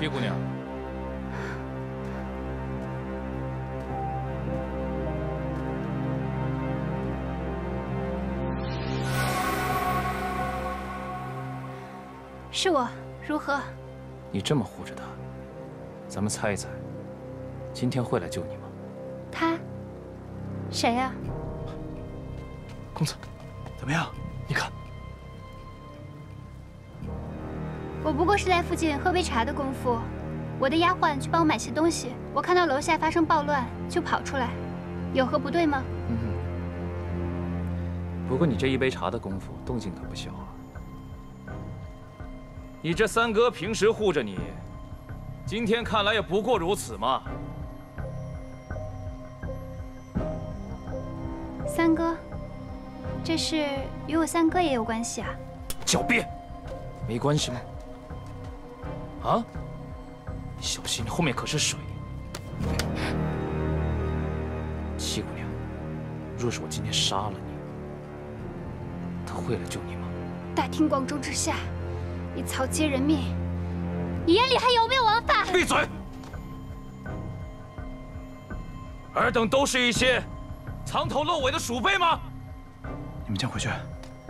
七姑娘，是我，如何？你这么护着他，咱们猜一猜，今天会来救你吗？他？谁呀？公子，怎么样？你看，我不过是在附近喝杯茶的功夫，我的丫鬟去帮我买些东西，我看到楼下发生暴乱，就跑出来，有何不对吗？嗯。不过你这一杯茶的功夫，动静可不小啊。你这三哥平时护着你，今天看来也不过如此嘛。三哥，这事与我三哥也有关系啊！狡辩，没关系吗？啊！小心，你后面可是水。七姑娘，若是我今天杀了你，他会来救你吗？大庭广众之下。你草菅人命，你眼里还有没有王法？闭嘴！尔等都是一些藏头露尾的鼠辈吗？你们先回去。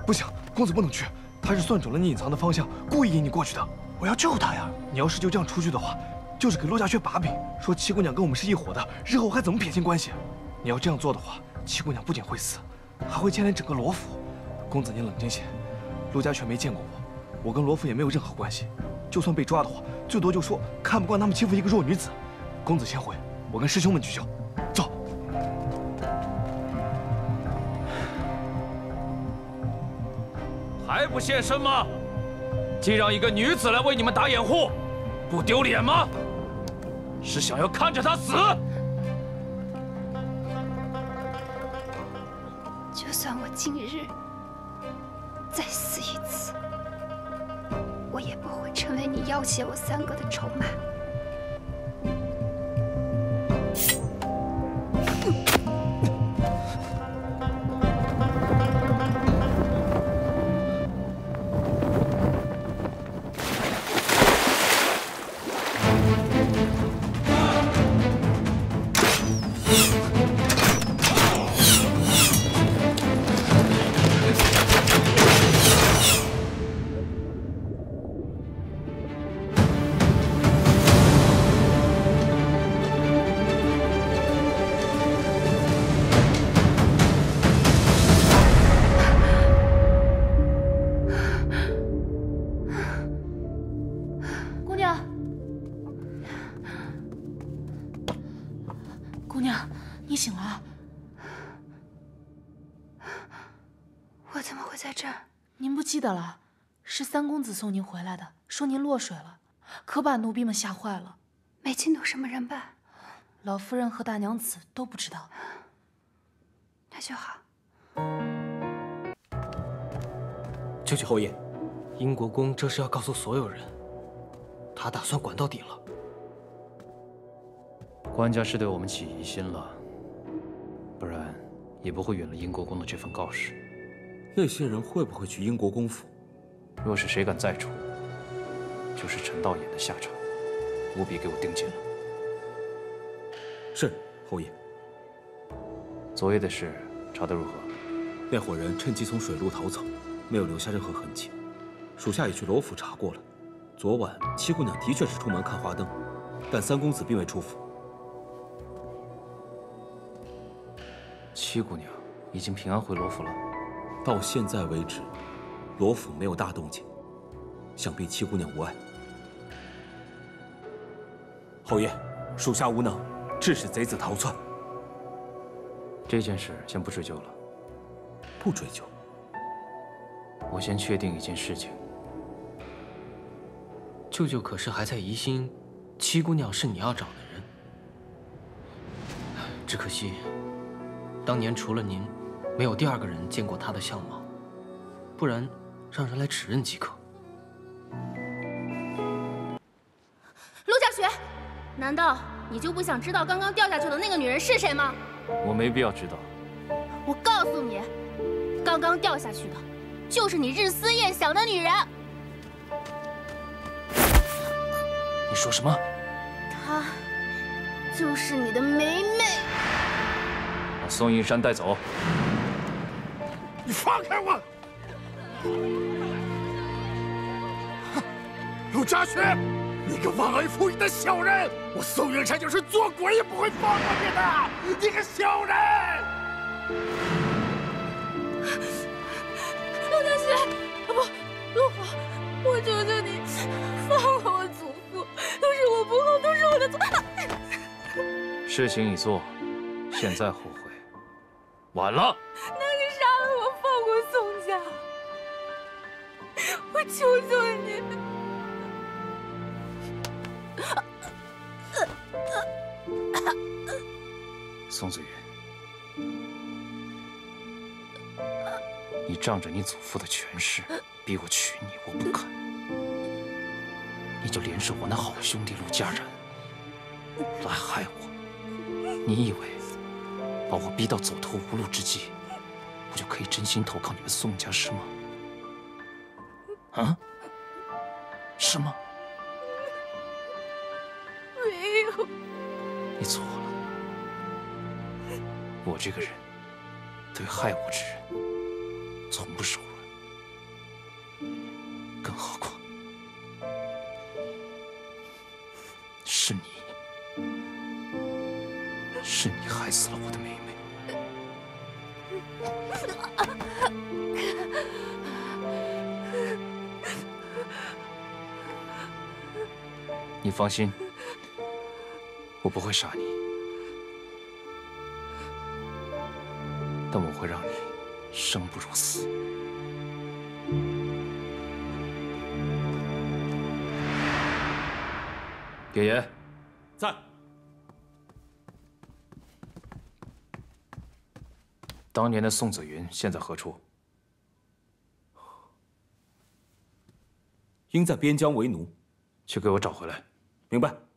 不行，公子不能去。他是算准了你隐藏的方向，故意引你过去的。我要救她呀！你要是就这样出去的话，就是给陆家轩把柄，说七姑娘跟我们是一伙的，日后还怎么撇清关系？你要这样做的话，七姑娘不仅会死，还会牵连整个罗府。公子，你冷静些。陆家雀没见过我。我跟罗府也没有任何关系，就算被抓的话，最多就说看不惯他们欺负一个弱女子。公子先回，我跟师兄们去救。走。还不现身吗？竟让一个女子来为你们打掩护，不丢脸吗？是想要看着她死？就算我今日再死一次。我也不会成为你要挟我三哥的筹码。记得了，是三公子送您回来的，说您落水了，可把奴婢们吓坏了。没惊动什么人吧？老夫人和大娘子都不知道。那就好。舅舅侯爷，英国公这是要告诉所有人，他打算管到底了。官家是对我们起疑心了，也不会允了英国公的这份告示。那些人会不会去英国公府？若是谁敢再出，就是陈道衍的下场。务必给我盯紧了。是，侯爷。昨夜的事查得如何？那伙人趁机从水路逃走，没有留下任何痕迹。属下也去罗府查过了，昨晚七姑娘的确是出门看花灯，但三公子并未出府。七姑娘已经平安回罗府了。到现在为止，罗府没有大动静，想必七姑娘无碍。侯爷，属下无能，致使贼子逃窜。这件事先不追究了。不追究。我先确定一件事情。舅舅可是还在疑心七姑娘是你要找的人？只可惜，当年除了您。没有第二个人见过他的相貌，不然让人来指认即可。陆小雪，难道你就不想知道刚刚掉下去的那个女人是谁吗？我没必要知道。我告诉你，刚刚掉下去的，就是你日思夜想的女人。你说什么？她就是你的梅梅。把宋应山带走。你放开我！陆家学，你个忘恩负义的小人！我宋应山就是做鬼也不会放过你的！你个小人！陆家学，啊不，陆华，我求求你，放了我祖父，都是我不好，都是我的错。事情已做，现在后悔，晚了。那你杀了我，放过宋家，我求求你。宋子云，你仗着你祖父的权势逼我娶你，我不肯，你就连着我那好兄弟陆家人来害我。你以为把我逼到走投无路之际，我就可以真心投靠你们宋家是吗？啊？是吗？没有，你错了。我这个人对害我之人从不手软，更何况是你，是你害死了我的妹妹。你放心，我不会杀你。但我会让你生不如死。爷爷，在。当年的宋子云现在何处？应在边疆为奴，去给我找回来。明白。